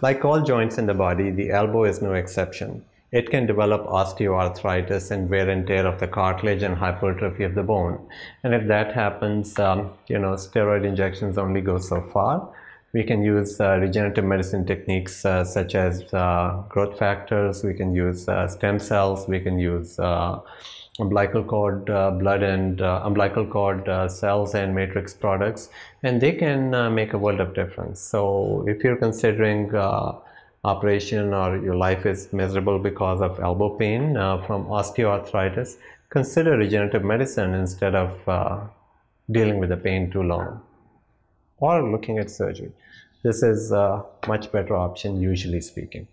Like all joints in the body, the elbow is no exception. It can develop osteoarthritis and wear and tear of the cartilage and hypertrophy of the bone. And if that happens, um, you know, steroid injections only go so far. We can use uh, regenerative medicine techniques uh, such as uh, growth factors, we can use uh, stem cells, we can use uh, umbilical cord uh, blood and umbilical cord cells and matrix products and they can make a world of difference. So if you're considering operation or your life is miserable because of elbow pain from osteoarthritis consider regenerative medicine instead of dealing with the pain too long or looking at surgery. This is a much better option usually speaking